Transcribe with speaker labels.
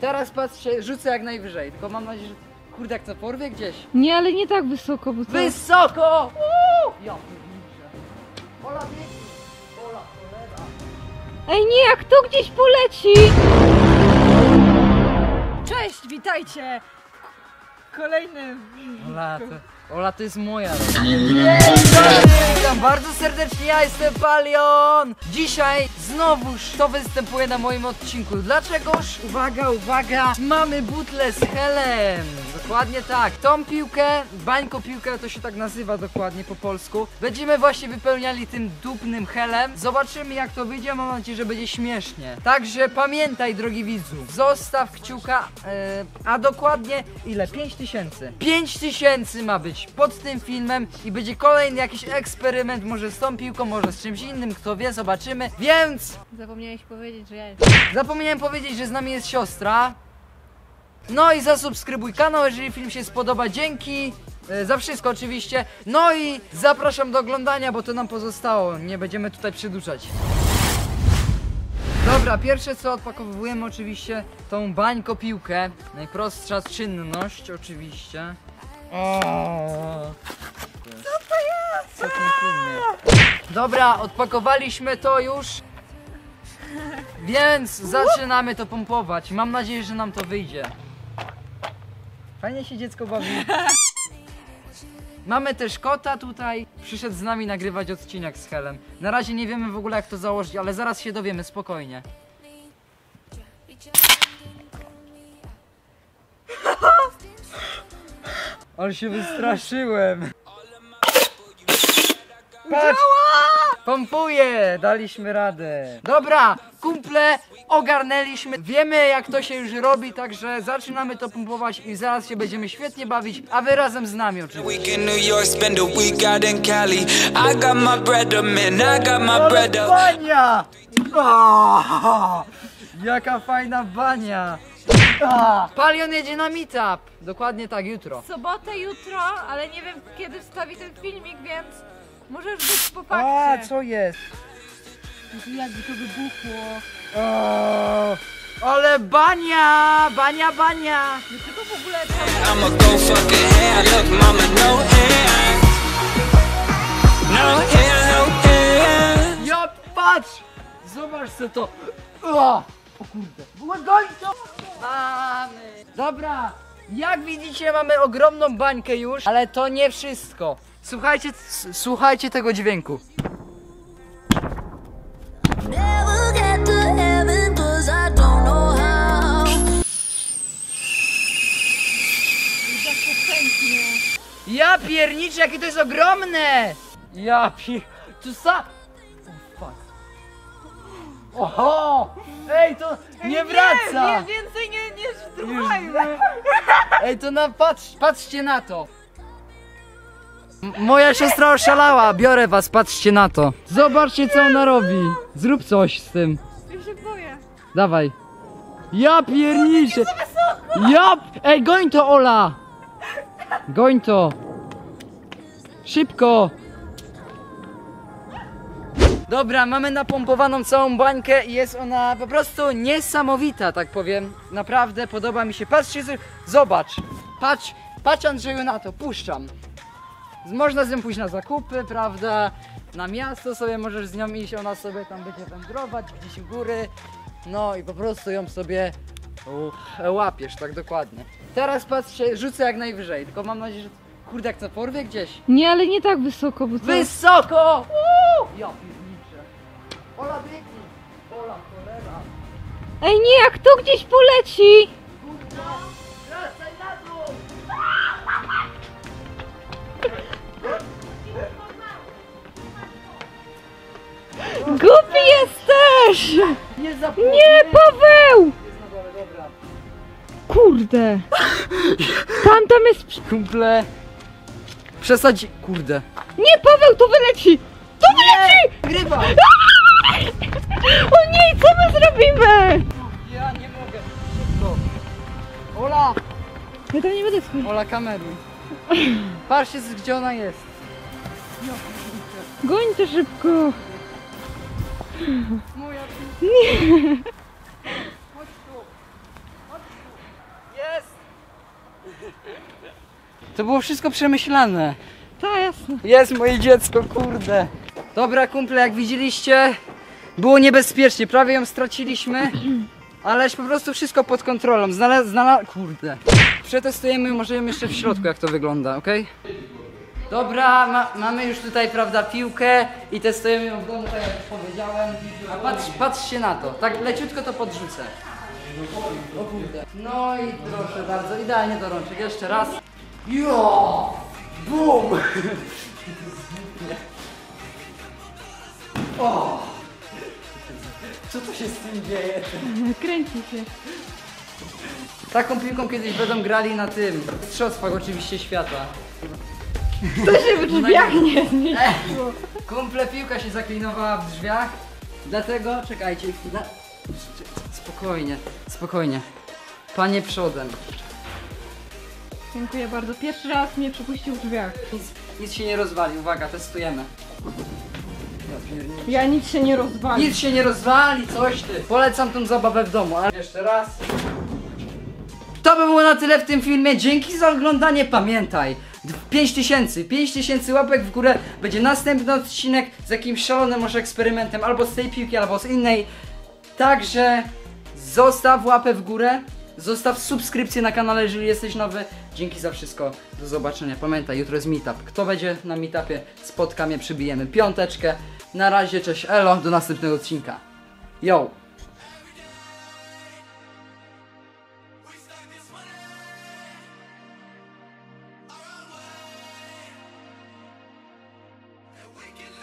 Speaker 1: Teraz patrzcie, rzucę jak najwyżej, tylko mam nadzieję, że... Kurde, jak to porwie gdzieś.
Speaker 2: Nie, ale nie tak wysoko, bo to...
Speaker 1: Wysoko! Uuu! Ja pierniczę. Ola biegnie. Ola, cholera.
Speaker 2: Ej, nie, jak to gdzieś poleci!
Speaker 3: Cześć, witajcie! Kolejny.
Speaker 1: Ola, to, Ola, to jest moja. Witam bardzo serdecznie, ja jestem Palion! Dzisiaj znowuż to występuje na moim odcinku. Dlaczegoż? Uwaga, uwaga! Mamy butlę z helem! Dokładnie tak. Tą piłkę, bańko piłkę to się tak nazywa dokładnie po polsku. Będziemy właśnie wypełniali tym dupnym helem. Zobaczymy jak to wyjdzie, mam nadzieję, że będzie śmiesznie. Także pamiętaj, drogi widzu, zostaw kciuka, e, a dokładnie ile? 5 tysięcy. 5 tysięcy ma być pod tym filmem i będzie kolejny jakiś eksperyment, może z tą piłką, może z czymś innym, kto wie, zobaczymy. Więc
Speaker 3: Zapomniałeś powiedzieć, że ja jestem.
Speaker 1: Zapomniałem powiedzieć, że z nami jest siostra. No i zasubskrybuj kanał, jeżeli film się spodoba. Dzięki e, za wszystko oczywiście. No i zapraszam do oglądania, bo to nam pozostało. Nie będziemy tutaj przedłużać. Dobra, pierwsze co odpakowujemy oczywiście tą bańko piłkę. Najprostsza czynność oczywiście. O. Co to jest? Dobra, odpakowaliśmy to już. Więc zaczynamy to pompować. Mam nadzieję, że nam to wyjdzie. Fajnie się dziecko bawi. Mamy też kota tutaj. Przyszedł z nami nagrywać odcinek z Helem. Na razie nie wiemy w ogóle jak to założyć, ale zaraz się dowiemy spokojnie. Ale się wystraszyłem. Patrz! Pompuję! Daliśmy radę. Dobra, kumple, ogarnęliśmy. Wiemy jak to się już robi, także zaczynamy to pompować i zaraz się będziemy świetnie bawić, a wy razem z nami oczywiście.
Speaker 4: Week in New York, spend a week out in Cali. I got my bread up, man. I got my bread up.
Speaker 1: bania! O, jaka fajna bania! A, Palion jedzie na meetup! Dokładnie tak, jutro.
Speaker 3: W sobotę, jutro, ale nie wiem kiedy wstawi ten filmik, więc możesz być po
Speaker 1: A,
Speaker 3: fakcie.
Speaker 1: co jest?
Speaker 3: Jakby to wybuchło.
Speaker 1: O, ale bania! Bania, bania!
Speaker 3: Dlaczego w ogóle to...
Speaker 4: I'ma go fucking hair. Look, mama, no hair. No hair, no hair.
Speaker 1: Ja patrz! Zobacz co to! O, o kurde! Błagaj to! Mamy! Dobra! Jak widzicie mamy ogromną bańkę już, ale to nie wszystko. Słuchajcie, słuchajcie tego dźwięku. Ja pierniczę, jakie to jest ogromne! Ja pier... Tu sa... Oho! Ej, to nie wraca!
Speaker 3: Nie, więcej nie, nie.
Speaker 1: Ej, to na... Patrz, patrzcie na to! M- moja siostra oszalała, biorę was, patrzcie na to. Zobaczcie co ona robi. Zrób coś z tym.
Speaker 3: Ja się boję.
Speaker 1: Dawaj. Ja pierniczę! Ja... Ej, goń to, Ola! Goń to! Szybko! Dobra, mamy napompowaną całą bańkę i jest ona po prostu niesamowita, tak powiem. Naprawdę podoba mi się. Patrzcie, zobacz. Patrz, patrz Andrzeju na to, puszczam. Można z nią pójść na zakupy, prawda? Na miasto sobie możesz z nią iść, ona sobie tam będzie wędrować gdzieś u góry. No i po prostu ją sobie uch, łapiesz, tak dokładnie. Teraz patrzcie, rzucę jak najwyżej, tylko mam nadzieję, że kurde jak to porwie gdzieś.
Speaker 2: Nie, ale nie tak wysoko, bo to...
Speaker 1: Wysoko! Uuu! Ja. Ola biegnie. Ola cholera.
Speaker 2: Ej, nie, jak to gdzieś poleci!
Speaker 1: Kurde. Wracaj na dół.
Speaker 2: Głupi jesteś!
Speaker 1: Nie zapomnij.
Speaker 2: Nie, Paweł!
Speaker 1: Jest na dole, dobra.
Speaker 2: Kurde. Tam, tam jest... przy-
Speaker 1: Kumple. Przesadź. Kurde.
Speaker 2: Nie, Paweł, to wyleci! To wyleci!
Speaker 1: Grywa!
Speaker 2: O nie, co my zrobimy?
Speaker 1: Ja nie mogę. Szybko. Ola!
Speaker 2: Ja tam nie będę schodzić.
Speaker 1: Ola kameruj. Patrzcie gdzie ona jest.
Speaker 2: Goń to szybko.
Speaker 1: Moja
Speaker 2: Nie.
Speaker 1: Chodź tu. Chodź To było wszystko przemyślane.
Speaker 2: Tak, jasne.
Speaker 1: Jest moje dziecko, kurde. Dobra, kumple, jak widzieliście, było niebezpiecznie. Prawie ją straciliśmy, ależ po prostu wszystko pod kontrolą. Znalaz... Znala... Kurde. Przetestujemy, możemy jeszcze w środku, jak to wygląda, ok? Dobra, ma, mamy już tutaj, prawda, piłkę i testujemy ją w domu, tak jak powiedziałem. A patrz, patrzcie na to, tak leciutko to podrzucę. O kurde. No i proszę bardzo, idealnie do rączek. Jeszcze raz. Jo! Bum! Co tu się z tym dzieje?
Speaker 2: Kręci się.
Speaker 1: Taką piłką kiedyś będą grali na tym, w mistrzostwach oczywiście świata.
Speaker 2: To się w drzwiach nie zmieściło.
Speaker 1: Kumple piłka się zaklinowała w drzwiach, dlatego czekajcie chwilę. Spokojnie, spokojnie. Panie przodem.
Speaker 2: Dziękuję bardzo. Pierwszy raz mnie przepuścił w drzwiach.
Speaker 1: Nic, nic się nie rozwali, uwaga, testujemy. Ja
Speaker 2: nic się nie rozwali.
Speaker 1: Nic się nie rozwali, coś ty. Polecam tą zabawę w domu, ale jeszcze raz. To by było na tyle w tym filmie. Dzięki za oglądanie. Pamiętaj, 5000, 5000 łapek w górę. Będzie następny odcinek z jakimś szalonym może eksperymentem, albo z tej piłki, albo z innej. Także zostaw łapę w górę. Zostaw subskrypcję na kanale, jeżeli jesteś nowy. Dzięki za wszystko. Do zobaczenia. Pamiętaj, jutro jest meetup. Kto będzie na meetupie, spotka mnie, przybijemy piąteczkę. Na razie, cześć, elo, do następnego odcinka. Yo!
Speaker 5: We can